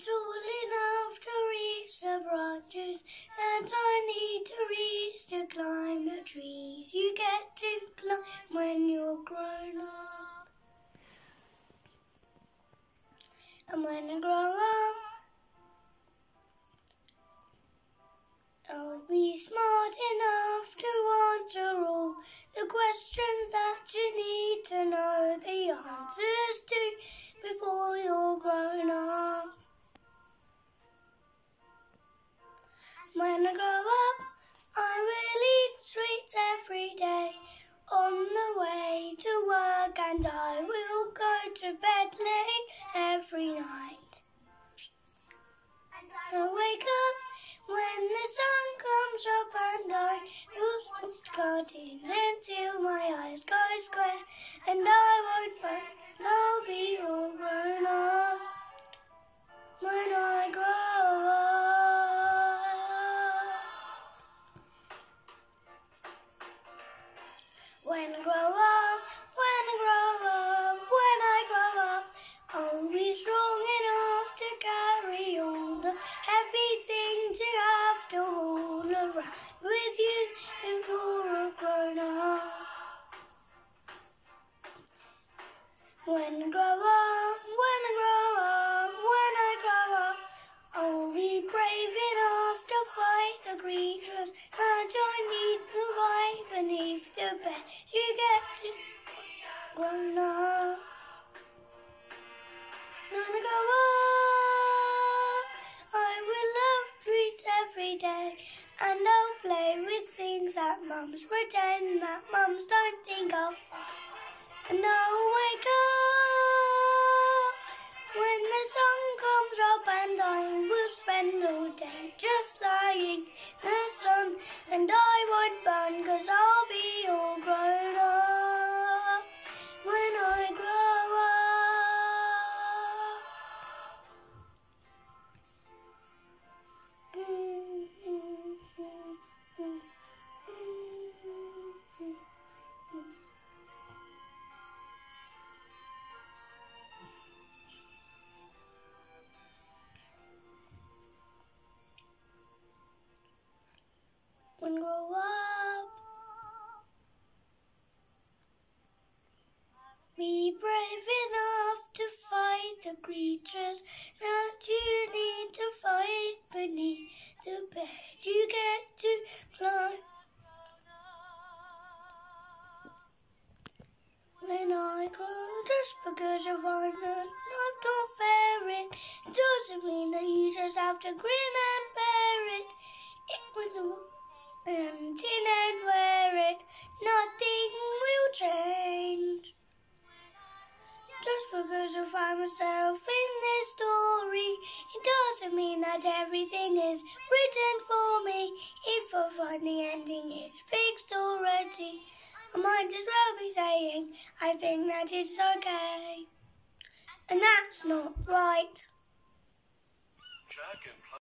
tall enough to reach the branches I need to reach to climb the trees you get to climb when you're grown up. And when I grow up, and I will go to bed late every night. I wake up when the sun comes up, and I will cartoons until my eyes go square, and I won't burn. I'll be all grown up when I grow up. When I grow up, need to fight beneath the bed. You get to grown up. I grow up, I will love treats every day, and I'll play with things that mums pretend that mums don't think of. And I'll wake creatures that you need to fight beneath the bed you get to climb. When I grow, just because you find that life don't fair it, doesn't mean that you just have to grin and bear it. It will tin and wear it, nothing will change. Just because I find myself in this story, it doesn't mean that everything is written for me. If I find the ending is fixed already, I might as well be saying I think that it's okay. And that's not right.